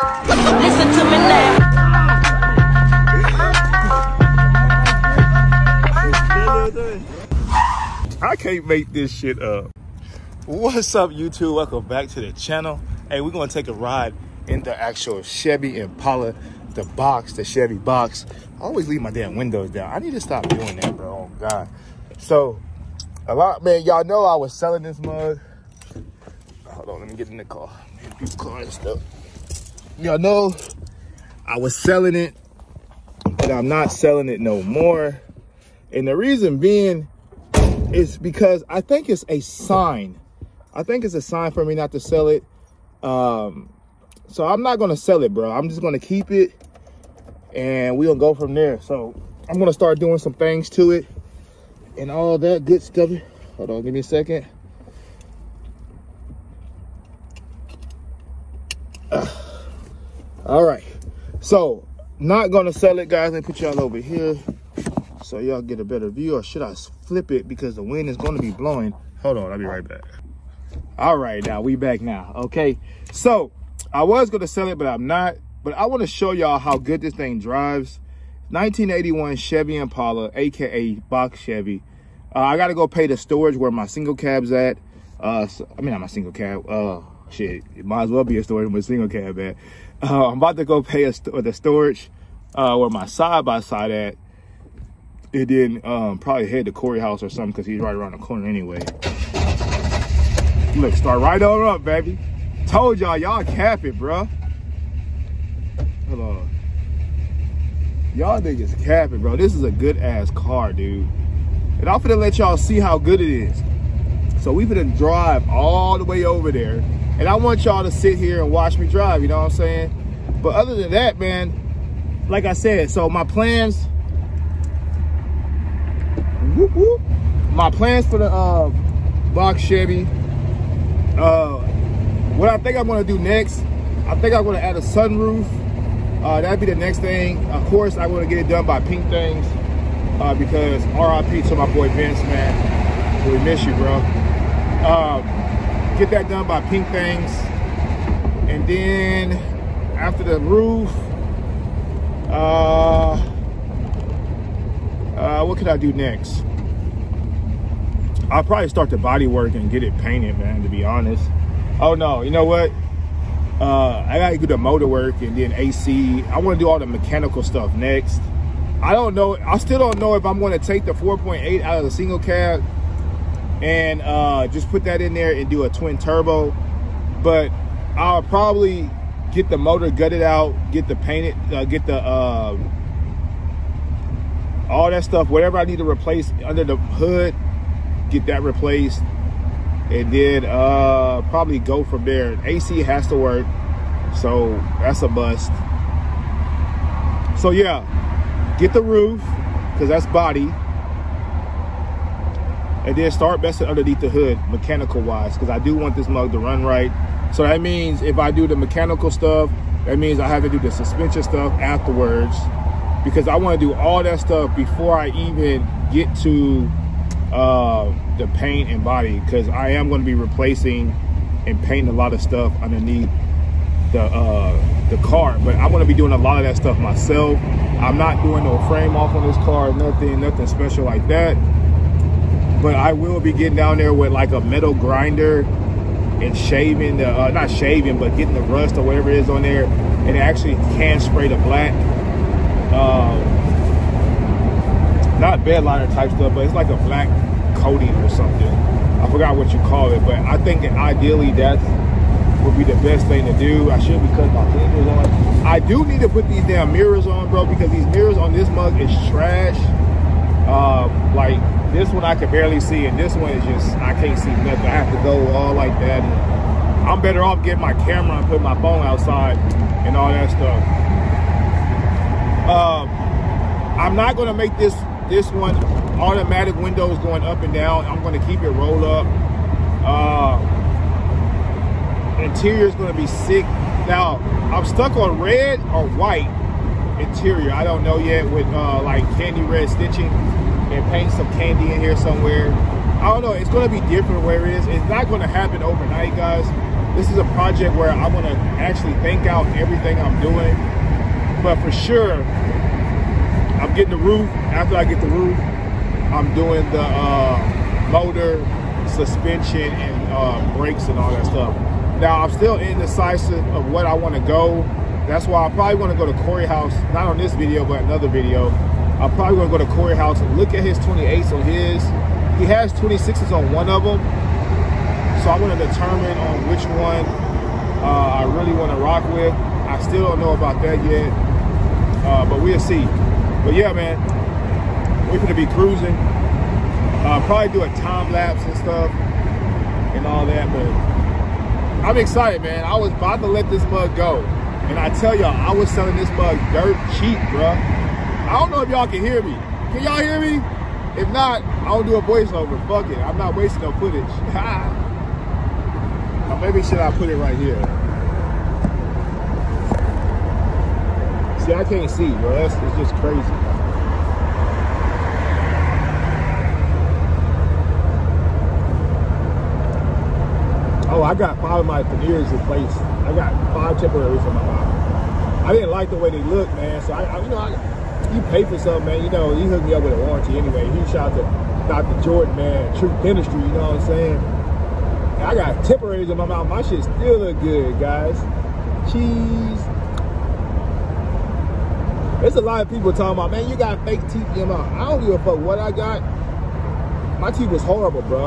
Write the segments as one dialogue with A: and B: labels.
A: Listen to me now.
B: I can't make this shit up. What's up, YouTube? Welcome back to the channel. Hey, we're gonna take a ride in the actual Chevy Impala, the box, the Chevy box. I always leave my damn windows down. I need to stop doing that, bro. Oh God. So, a lot, man. Y'all know I was selling this mug. Hold on, let me get in the car. Man, people car and stuff. Y'all know I was selling it, but I'm not selling it no more. And the reason being is because I think it's a sign. I think it's a sign for me not to sell it. Um, so I'm not gonna sell it, bro. I'm just gonna keep it and we're gonna go from there. So I'm gonna start doing some things to it and all that good stuff. Hold on, give me a second. All right. So not gonna sell it, guys. Me put y'all over here so y'all get a better view. Or should I flip it because the wind is gonna be blowing? Hold on, I'll be right back. All right, now we back now. Okay. So I was gonna sell it, but I'm not. But I want to show y'all how good this thing drives. 1981 Chevy Impala, aka box Chevy. Uh, I gotta go pay the storage where my single cab's at. Uh, so, I mean, not my single cab. Uh, shit, it might as well be a storage a single cab at. Uh, I'm about to go pay a st the storage uh, where my side by side at. And then um, probably head to Corey House or something because he's right around the corner anyway. Look, start right on up, baby. Told y'all, y'all cap it, bro. Hold on. Y'all niggas cap it, bro. This is a good ass car, dude. And I'm finna let y'all see how good it is. So we finna drive all the way over there. And I want y'all to sit here and watch me drive, you know what I'm saying? But other than that, man, like I said, so my plans, whoop, whoop, my plans for the uh, box Chevy, uh, what I think I'm gonna do next, I think I'm gonna add a sunroof. Uh, that'd be the next thing. Of course, I want to get it done by Pink Things uh, because RIP to my boy Vince, man. We miss you, bro. Um, get that done by Pink Things. And then after the roof, uh, uh, what could I do next? I'll probably start the body work and get it painted, man, to be honest. Oh no, you know what? Uh, I gotta do the motor work and then AC. I wanna do all the mechanical stuff next. I don't know, I still don't know if I'm gonna take the 4.8 out of the single cab and uh, just put that in there and do a twin turbo. But I'll probably get the motor gutted out, get the painted, uh, get the, uh, all that stuff, whatever I need to replace under the hood, get that replaced. And then uh probably go from there. Ac has to work. So that's a must so yeah get the roof because that's body and then start messing underneath the hood mechanical wise because i do want this mug to run right so that means if i do the mechanical stuff that means i have to do the suspension stuff afterwards because i want to do all that stuff before i even get to uh, the paint and body because I am going to be replacing and painting a lot of stuff underneath the uh, the car. But I'm going to be doing a lot of that stuff myself. I'm not doing no frame off on this car, nothing, nothing special like that. But I will be getting down there with like a metal grinder and shaving the, uh, not shaving, but getting the rust or whatever it is on there. And actually can spray the black. Um, not bed liner type stuff, but it's like a black coating or something. I forgot what you call it, but I think ideally that would be the best thing to do. I should be cutting my fingers on. I do need to put these damn mirrors on, bro, because these mirrors on this mug is trash. Um, like this one I can barely see, and this one is just I can't see nothing. I have to go all like that. I'm better off getting my camera and putting my phone outside and all that stuff. Um, I'm not gonna make this this one automatic windows going up and down i'm to keep it rolled up uh interior is to be sick now i'm stuck on red or white interior i don't know yet with uh like candy red stitching and paint some candy in here somewhere i don't know it's going to be different where it is it's not going to happen overnight guys this is a project where I want to actually think out everything I'm doing. But for sure, I'm getting the roof. After I get the roof, I'm doing the uh, motor, suspension, and uh, brakes and all that stuff. Now, I'm still indecisive of what I want to go. That's why I probably want to go to Corey House, not on this video, but another video. I'm probably to go to Corey House and look at his 28s on his. He has 26s on one of them. So I want to determine on which one uh, I really want to rock with. I still don't know about that yet, uh, but we'll see. But yeah, man, we're to be cruising. Uh, probably do a time lapse and stuff and all that, but I'm excited, man. I was about to let this bug go. And I tell y'all, I was selling this bug dirt cheap, bruh. I don't know if y'all can hear me. Can y'all hear me? If not, I'll do a voiceover. Fuck it. I'm not wasting no footage. or maybe should I put it right here? See, I can't see, bro. That's it's just crazy. Oh, I got five of my veneers replaced. I got five temporaries in my mouth. I didn't like the way they look, man. So I, I you know, I, you pay for something, man. You know, he hooked me up with a warranty anyway. He shot to Dr. Jordan, man, True Dentistry. You know what I'm saying? And I got temporaries in my mouth. My shit still look good, guys. Cheese. There's a lot of people talking about, man, you got fake teeth in your mouth. I don't give a fuck what I got. My teeth was horrible, bro.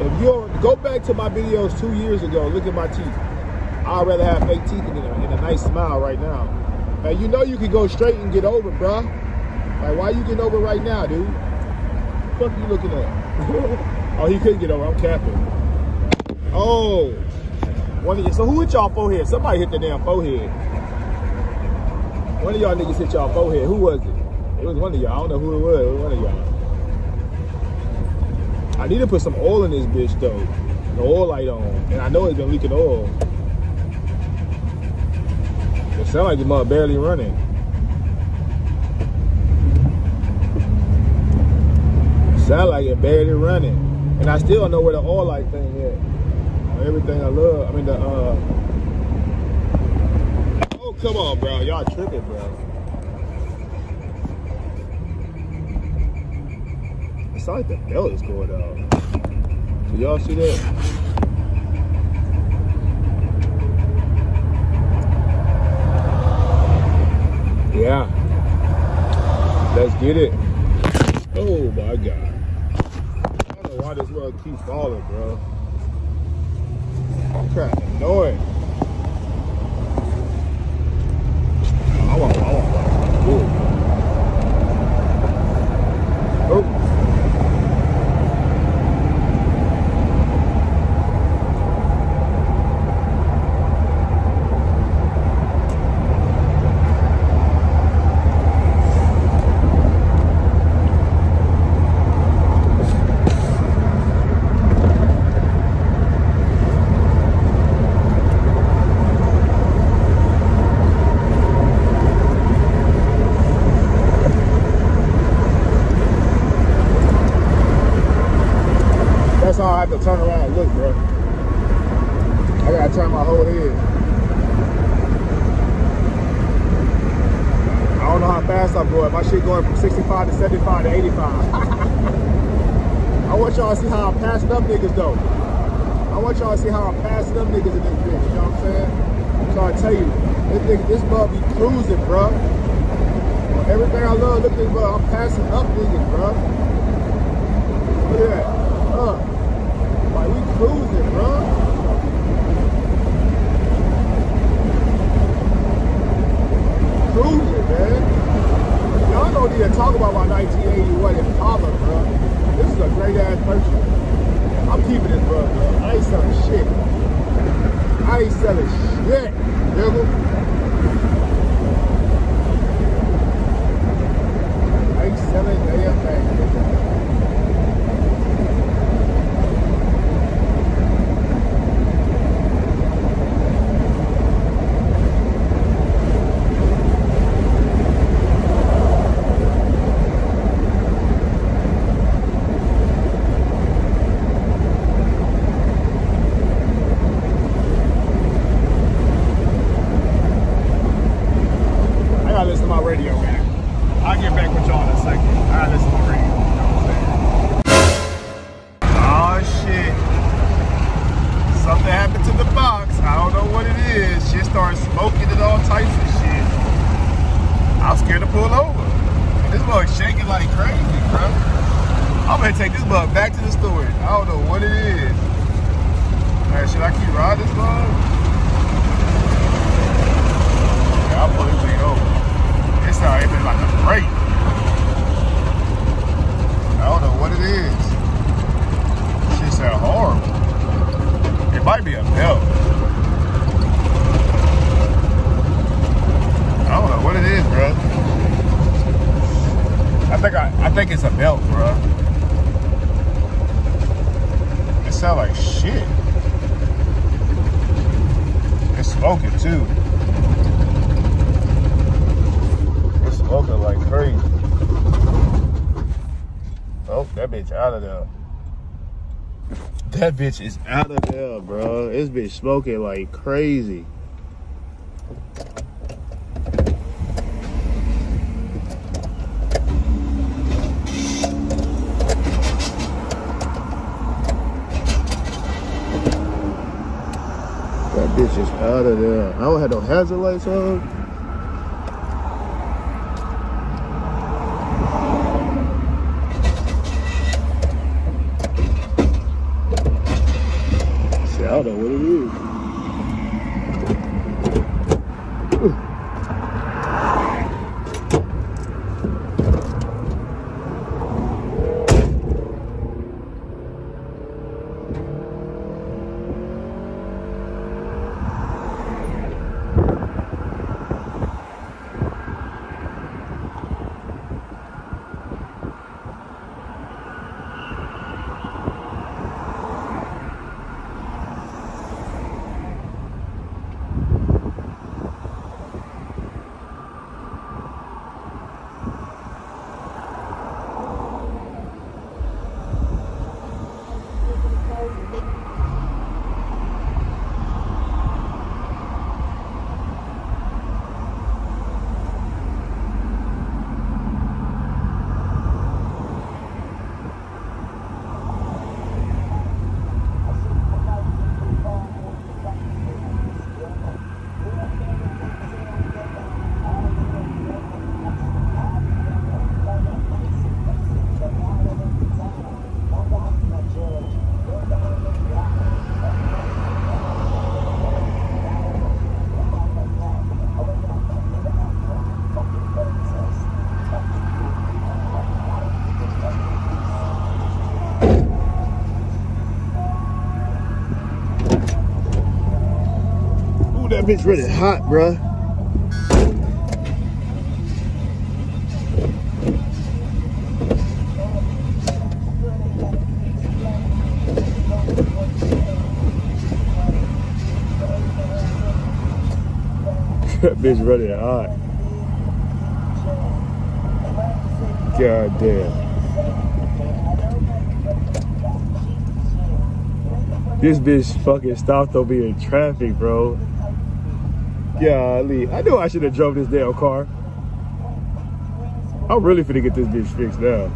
B: If you go back to my videos two years ago, look at my teeth. I'd rather have fake teeth than a, than a nice smile right now. Man, you know you can go straight and get over, bro. Like, why you getting over right now, dude? What the fuck you looking at? oh, he couldn't get over. I'm capping. Oh. One of you. So who hit y'all forehead? Somebody hit the damn forehead. One of y'all niggas hit y'all forehead. Who was it? It was one of y'all. I don't know who it was. It was one of y'all. I need to put some oil in this bitch though. The oil light on. And I know it's been leaking oil. It sounds like the mother barely running. Sound like it barely running. And I still don't know where the oil light thing is. Everything I love. I mean the uh Oh come on bro. Y'all tripping, bro. It's like the belt is going out. So y'all see that? Yeah. Let's get it. Oh my God. I don't know why this world keeps falling, bro. Crap, annoying. I want, I want, Ooh. Oh. That's how I have to turn around and look, bro. I gotta turn my whole head. I don't know how fast I'm going. My shit going from 65 to 75 to 85. I want y'all to see how I'm passing up niggas though. I want y'all to see how I'm passing up niggas in this bitch. You know what I'm saying? So I tell you, this nigga, this bug be cruising, bro. Everything I love, look at this bug. I'm passing up niggas, bro. Look at that. Uh. Like we cruising, bro. Cruising, man. Y'all don't need to talk about my 1981 Impala, bro. This is a great ass purchase. I'm keeping this, bro. bro. I ain't selling shit. I ain't selling shit, nigga. I ain't selling damn thing. Scared to pull over. This bug shaking like crazy, bro. I'm gonna take this bug back to the store. I don't know what it is. Man, should I keep riding this bug? Yeah, I'll pull this thing over. It's not even like a brake. I don't know what it is. Shit sound horrible. It might be a belt. I don't know what it is, bro. I think it's a belt, bro. It sound like shit. It's smoking too. It's smoking like crazy. Oh, that bitch out of there. That bitch is out of there, bro. This bitch smoking like crazy. That bitch is out of there. I don't have no hazard lights on. Shit, I don't know what it is. Ooh, that bitch really hot, bruh. that bitch really hot. God damn. This bitch fucking stopped over in traffic, bro. Golly. I knew I should have drove this damn car. I'm really finna get this bitch fixed now.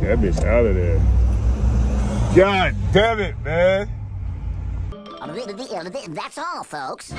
B: That bitch out of there. God damn it, man.
C: That's all, folks.